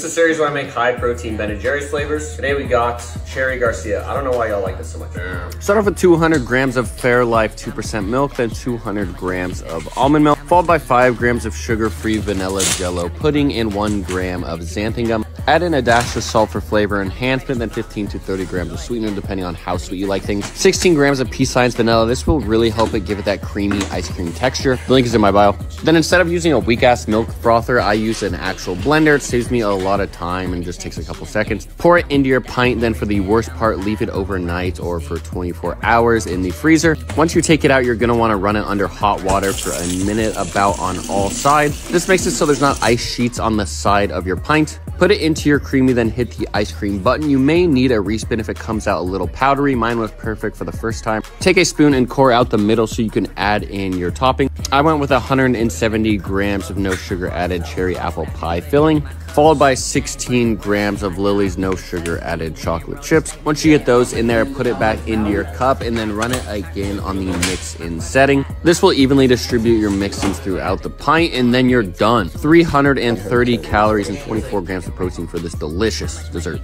Is a series where I make high protein Ben & Jerry's flavors. Today we got Cherry Garcia. I don't know why y'all like this so much. Start off with 200 grams of Fairlife 2% milk, then 200 grams of almond milk, followed by 5 grams of sugar-free vanilla jello pudding and 1 gram of xanthan gum. Add in a dash of salt for flavor enhancement, then 15 to 30 grams of sweetener depending on how sweet you like things. 16 grams of PEScience vanilla. This will really help it give it that creamy ice cream texture. The link is in my bio. Then instead of using a weak ass milk frother, I use an actual blender. It saves me a lot of time and just takes a couple seconds. Pour it into your pint. Then for the worst part, leave it overnight or for 24 hours in the freezer. Once you take it out, you're gonna wanna run it under hot water for a minute about on all sides. This makes it so there's not ice sheets on the side of your pint. Put it into your Creami, then hit the ice cream button. You may need a respin if it comes out a little powdery. Mine was perfect for the first time. Take a spoon and core out the middle so you can add in your topping. I went with 170 grams of no sugar added cherry apple pie filling followed by 16 grams of Lily's no sugar added chocolate chips. Once you get those in there, put it back into your cup and then run it again on the mix in setting. This will evenly distribute your mixings throughout the pint and then you're done. 330 calories and 24 grams of protein for this delicious dessert.